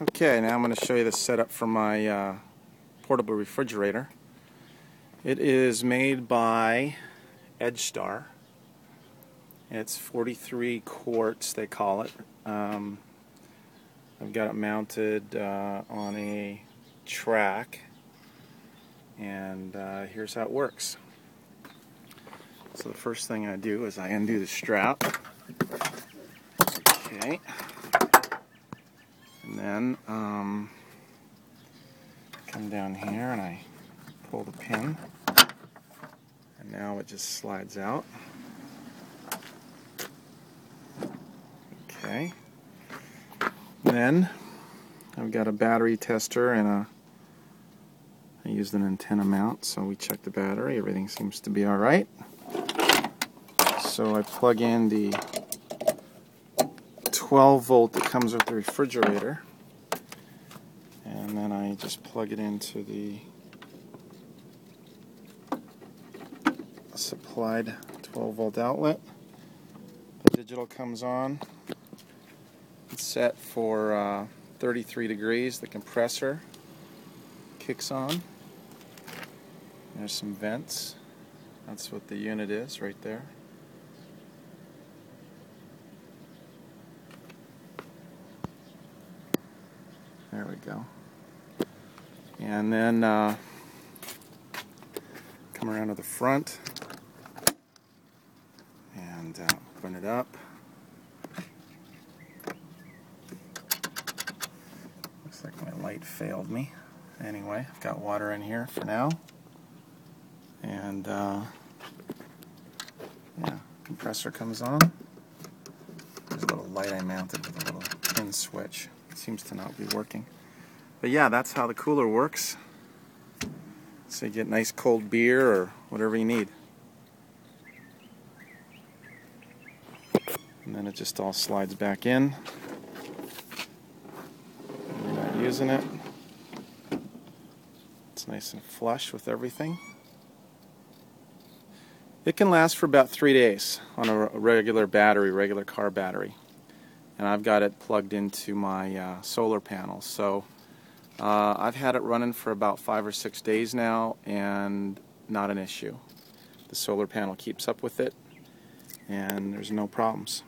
Okay, now I'm going to show you the setup for my uh, portable refrigerator. It is made by EdgeStar. It's 43 quarts, they call it. Um, I've got it mounted uh, on a track, and uh, here's how it works. So the first thing I do is I undo the strap. Okay. And then um, come down here and I pull the pin. And now it just slides out. Okay. Then I've got a battery tester and a I used an antenna mount, so we checked the battery. Everything seems to be alright. So I plug in the 12 volt that comes with the refrigerator. And then I just plug it into the supplied 12 volt outlet. The digital comes on. It's set for uh, 33 degrees. The compressor kicks on. There's some vents. That's what the unit is right there There we go. And then uh, come around to the front and uh, open it up. Looks like my light failed me. Anyway, I've got water in here for now. And uh, yeah, compressor comes on. There's a little light I mounted with a little pin switch seems to not be working. But yeah, that's how the cooler works. So you get nice cold beer or whatever you need. And then it just all slides back in. You're not using it. It's nice and flush with everything. It can last for about three days on a regular battery, regular car battery and I've got it plugged into my uh, solar panels. So uh, I've had it running for about five or six days now and not an issue. The solar panel keeps up with it and there's no problems.